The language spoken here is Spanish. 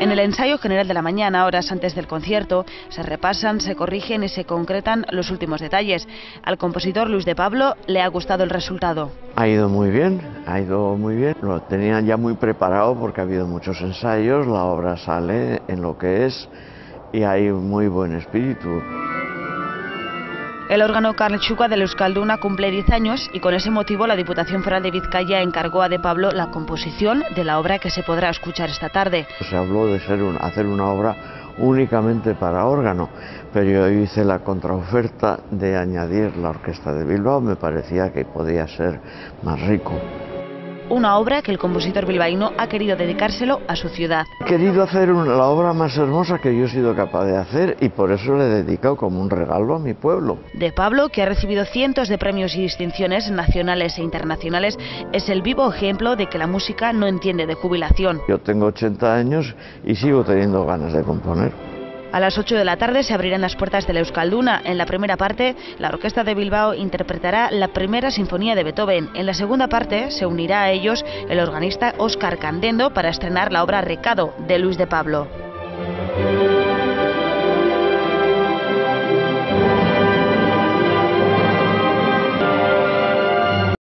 En el ensayo general de la mañana, horas antes del concierto, se repasan, se corrigen y se concretan los últimos detalles. Al compositor Luis de Pablo le ha gustado el resultado. Ha ido muy bien, ha ido muy bien. Lo tenían ya muy preparado porque ha habido muchos ensayos, la obra sale en lo que es y hay muy buen espíritu. El órgano Carl Chuca de Euskalduna cumple 10 años y con ese motivo la Diputación Foral de Vizcaya encargó a De Pablo la composición de la obra que se podrá escuchar esta tarde. Se habló de ser hacer una obra únicamente para órgano, pero yo hice la contraoferta de añadir la orquesta de Bilbao, me parecía que podía ser más rico una obra que el compositor bilbaíno ha querido dedicárselo a su ciudad. He querido hacer la obra más hermosa que yo he sido capaz de hacer y por eso le he dedicado como un regalo a mi pueblo. De Pablo, que ha recibido cientos de premios y distinciones nacionales e internacionales, es el vivo ejemplo de que la música no entiende de jubilación. Yo tengo 80 años y sigo teniendo ganas de componer. A las 8 de la tarde se abrirán las puertas de la Euskalduna. En la primera parte, la Orquesta de Bilbao interpretará la primera sinfonía de Beethoven. En la segunda parte, se unirá a ellos el organista Óscar Candendo para estrenar la obra Recado de Luis de Pablo.